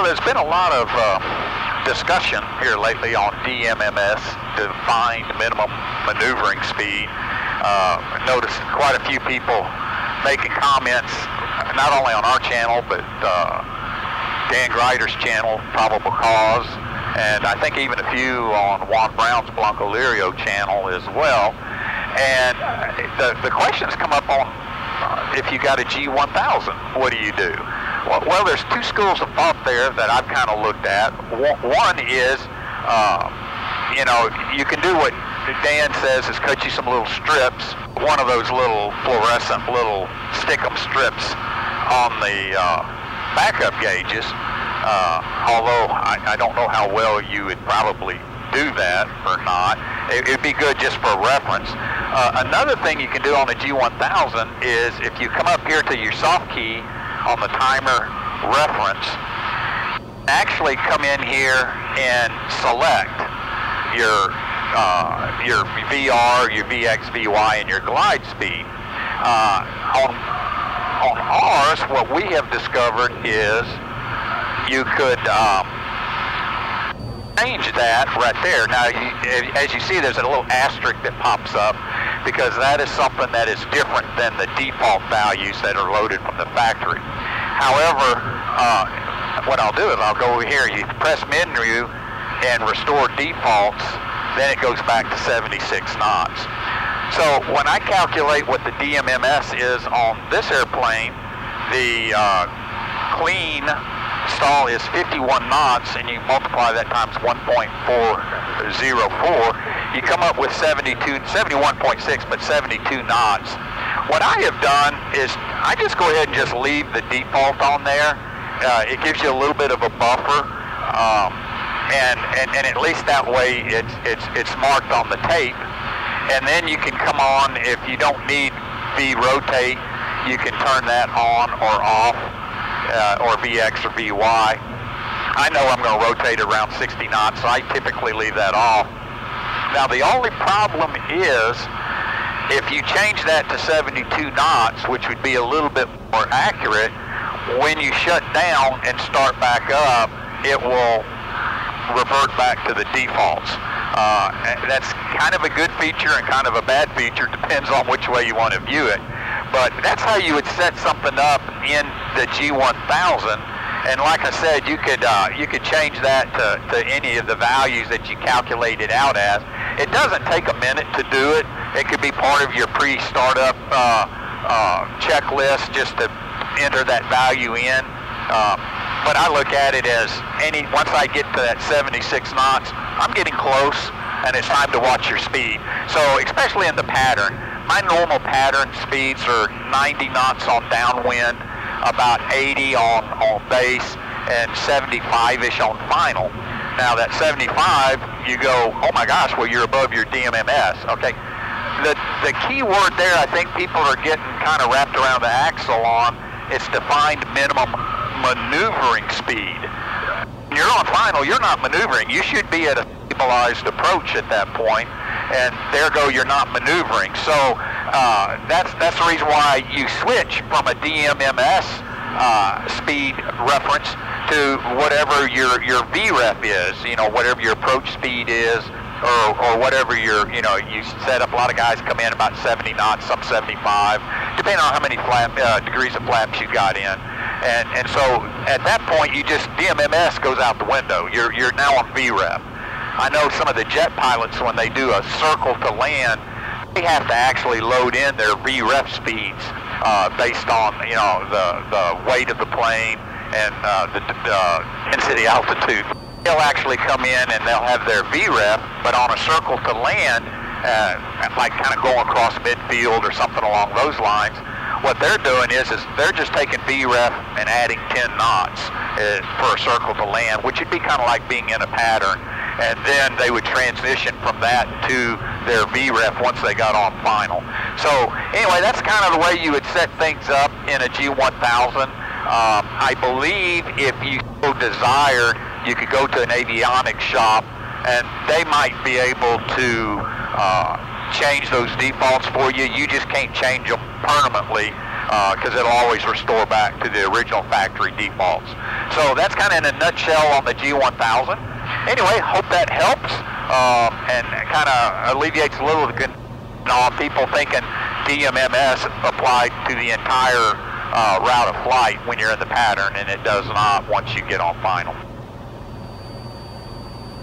Well, there's been a lot of uh, discussion here lately on DMMS, defined minimum maneuvering speed. Uh, noticed quite a few people making comments, not only on our channel, but uh, Dan Gryder's channel, Probable Cause, and I think even a few on Juan Brown's Blancolirio channel as well. And the, the questions come up on uh, if you got a G1000, what do you do? Well, there's two schools of thought there that I've kind of looked at. One is, uh, you know, you can do what Dan says is cut you some little strips, one of those little fluorescent little stickum strips on the uh, backup gauges. Uh, although I, I don't know how well you would probably do that or not. It would be good just for reference. Uh, another thing you can do on the G1000 is if you come up here to your soft key on the timer reference, actually come in here and select your uh, your VR, your VX, VY, and your glide speed. Uh, on on ours, what we have discovered is you could um, change that right there. Now, you, as you see, there's a little asterisk that pops up because that is something that is different than the default values that are loaded from the factory. However, uh, what I'll do is I'll go over here, you press menu and restore defaults, then it goes back to 76 knots. So when I calculate what the DMMS is on this airplane, the uh, clean stall is 51 knots and you multiply that times 1.404, you come up with 72, 71.6, but 72 knots. What I have done is I just go ahead and just leave the default on there. Uh, it gives you a little bit of a buffer. Um, and, and, and at least that way it's, it's, it's marked on the tape. And then you can come on, if you don't need V rotate, you can turn that on or off, uh, or VX or VY. I know I'm going to rotate around 60 knots, so I typically leave that off. Now the only problem is if you change that to 72 knots, which would be a little bit more accurate, when you shut down and start back up, it will revert back to the defaults. Uh, that's kind of a good feature and kind of a bad feature, depends on which way you want to view it. But that's how you would set something up in the G1000. And like I said, you could uh, you could change that to, to any of the values that you calculate it out as. It doesn't take a minute to do it. It could be part of your pre-startup uh, uh, checklist just to enter that value in. Um, but I look at it as any once I get to that 76 knots, I'm getting close, and it's time to watch your speed. So especially in the pattern, my normal pattern speeds are 90 knots on downwind, about 80 on on base, and 75ish on final. Now that 75, you go, oh my gosh, well you're above your DMMS. Okay, the the key word there, I think people are getting kind of wrapped around the axle on. It's defined minimum maneuvering speed. When you're on final, you're not maneuvering. You should be at a stabilized approach at that point, and there go you're not maneuvering. So uh, that's that's the reason why you switch from a DMMS uh, speed reference to whatever your your VREF is. You know, whatever your approach speed is. Or, or whatever your, you know, you set up. A lot of guys come in about 70 knots, some 75, depending on how many flap, uh, degrees of flaps you got in. And, and so at that point, you just, DMMS goes out the window. You're, you're now on VREF. I know some of the jet pilots, when they do a circle to land, they have to actually load in their VREF speeds uh, based on, you know, the, the weight of the plane and uh, the, the density altitude. They'll actually come in and they'll have their VREF, but on a circle to land, uh, like kind of going across midfield or something along those lines, what they're doing is, is they're just taking VREF and adding 10 knots uh, for a circle to land, which would be kind of like being in a pattern. And then they would transition from that to their VREF once they got on final. So anyway, that's kind of the way you would set things up in a G1000. Um, I believe if you so desired, you could go to an avionics shop and they might be able to uh, change those defaults for you. You just can't change them permanently because uh, it'll always restore back to the original factory defaults. So that's kind of in a nutshell on the G1000. Anyway, hope that helps um, and kind of alleviates a little of the on people thinking DMMS applied to the entire uh, route of flight when you're in the pattern, and it does not once you get on final.